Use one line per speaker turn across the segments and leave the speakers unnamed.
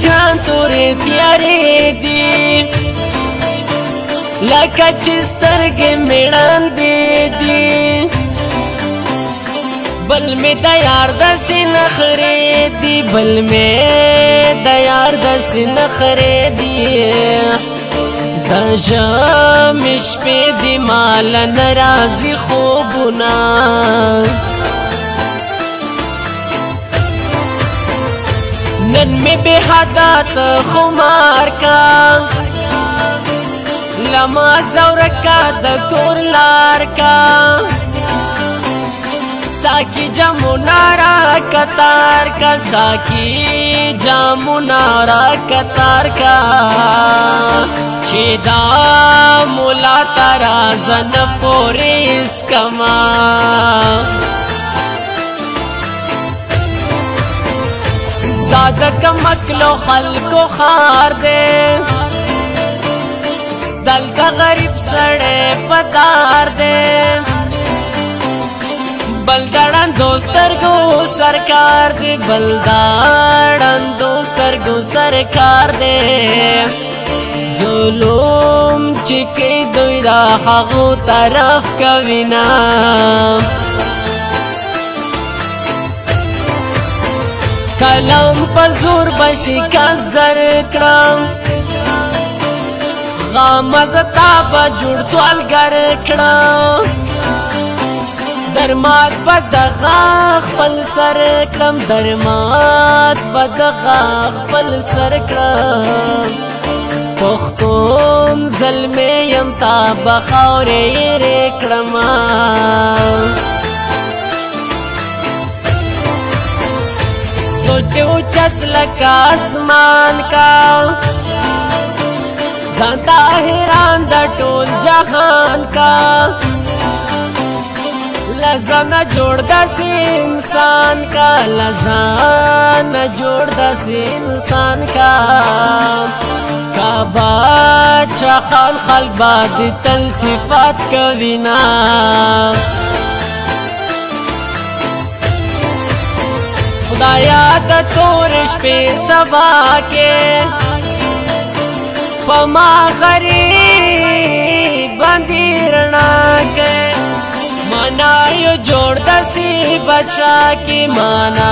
جان تورې تیارې دي لکه چې سترګې میړاندې دي بل می د یار د سینخرې دي بل می د یار د سینخرې دي د ژمې شپې دي مال ناراضي خوبونه نن می به حدا ته خمار کا لما زور کا د کور لار کا ساکی جمونارا کتار کا ساکی جمونارا کتار کا چیدا مولا ترازن پوریس کما دا د کمکلو خلکو خار دی دلته غریب سړی پدار دی بلداران دوسترګو سرکار دی بلداران دوسترګو سرکار دی ظلم چې کې دوی را هغو طرف کوي نه قلم په زور به شکست در کړم غم زتا به جوړ سوالګر کړم درمات په دغه خپل سر کړم درمات په دغه خپل سر کړم پښتون زلمې يم تا بخاورې رې کړم سوچو چت لکا اسمان کا زانتا حیران دا ټول جهان کا لزان جوړ دا سی انسان کا لزان جوړ دا سی انسان کا کعبہ چخان خلبات تل صفات کوینا خدایا د تور شپې سبا کې پما غری باندې رڼا کې مانا یو جوړ دسي بچا کې مانا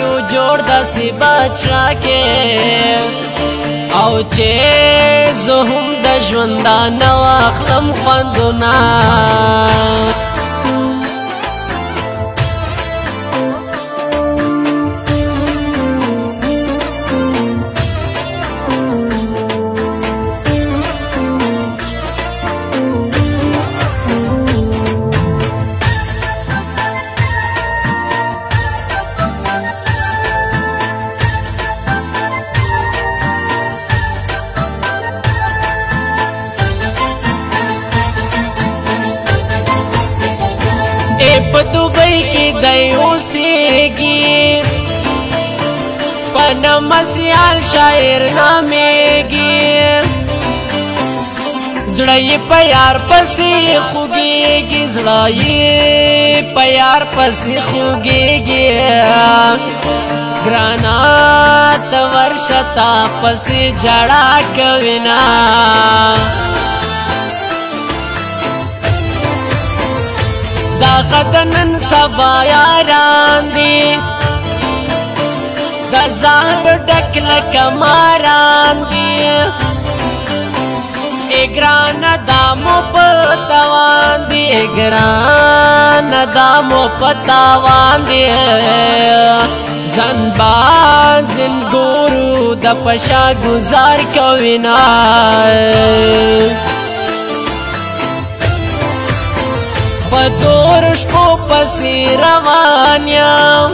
یو جوړ دسي بچا کې او چې زه هم د ژوندانه واخلم خوندونه دی اوسیږي پنم سیال شاعر نامېږي زړه یې په یار پسې خوږېږي زړه یې په یار پسې خوږېږي ګرانا ته ورشتا پسې جړا کوي نه دا غدنن سبا یاران دی دا زهر ډک لکه ماران دی اګران دا مو پتاوان دی اګران دا مو پتاوان دی زنبان زنګورو د پشا گزار کوینا په تور شپو پسې روان یم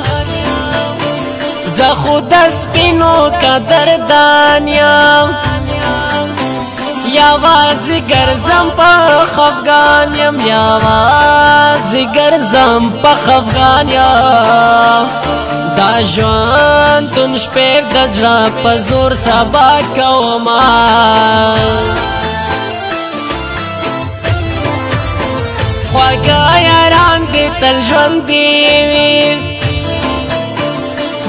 زه خو د سپینو قدردان یم یوازې ګرځم په خفګان یم یوازې ګرځم په خفګان یم دا ژوند تون شپېر د زړه په زور سبا کومه زړګا یاران دې تل ژوند دی وي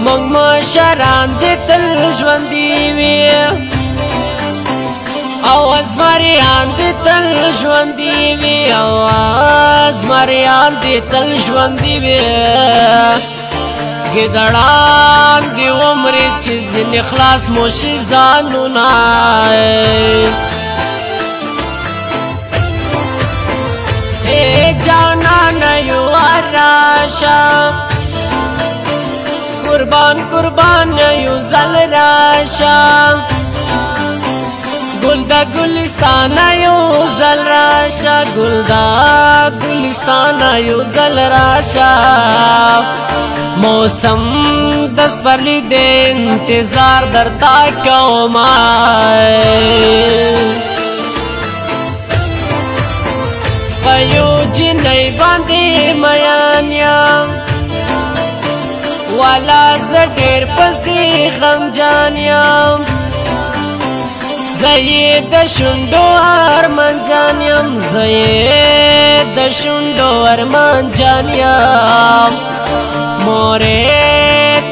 مونږ مشران دې تل ژوند دی وي او ازمریان دې تل ژوند دی وي او ازمریان دې تل ژوند دی وي ګډړان دی عمر چې ځن خلاص مو شي ځانونه हे जाना नयुआराशा कुर्बान कुर्बान नयु जल राशा गुलदा गुलिस्तान आयो जल राशा गुलदा गुलिस्तान आयो जल राशा मौसम दस बली दे इंतजार दरता क्यों माए په یو جنۍ باندې میان یم والا زه ډېر پسې غمجان یم زه یې د شونډو ارمان جان یم زه یې د شونډو ارمان جان یم مورې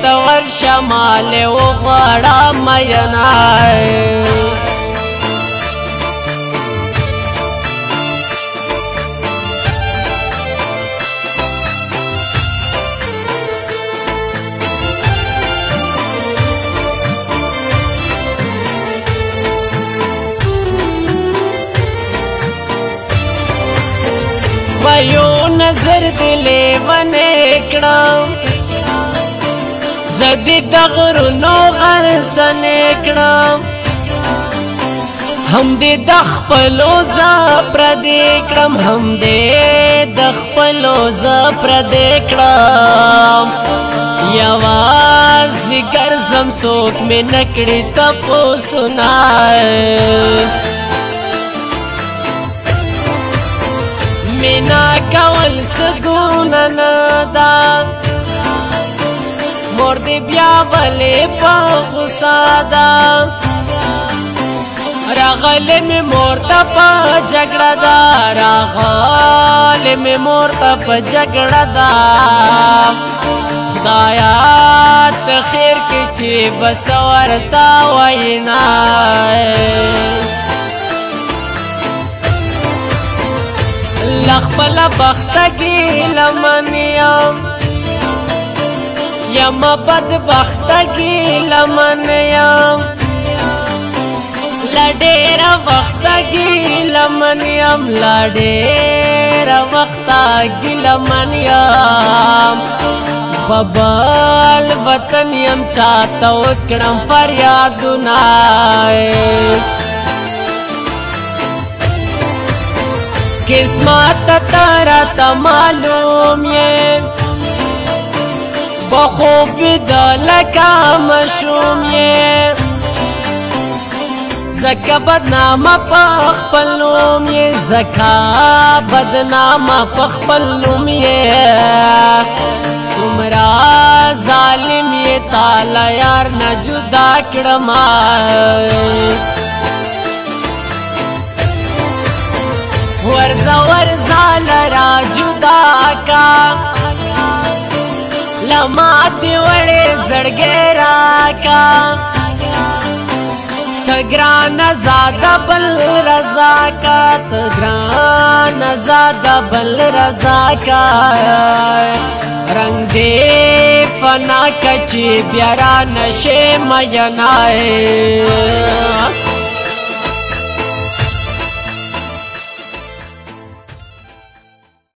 ته ورشه مالې وغواړه مینا نظر دی لیوانې کړم زدي د غرونو غرسنې کړم هم دې د خپلو زپر دې کړم هم دې د خپلو زپر دې کړم یواز ګرځم څوک مې نکړې تپو سنای سګونه نه دا مور دې بیا بلې په غصا دا راغله مې مور ته په جګړه دا راغله مې مور ته په جګړه دا خدایا ته خیر کې چې بس ورتا وینا لخپل بختگی لمنیم یم بد بختگی لمنیم لډیر وختگی لمنیم لډیر وختگی لمنیم ببال وطن یم چاته وکړم فریادونه قسمت تارا تا معلوم یې بخوب دا لکا مشوم یې زکا بدنام پخ پلوم یې زکا بدنام پخ پلوم یې تمرا ظالم یې تالا یار نه جدا کړم راکا لما دی وړې زړګې راکا تګران زاده بل رضا کا تګران زاده بل رضا کا رنگ دې فنا کچې بیا را نشه مینای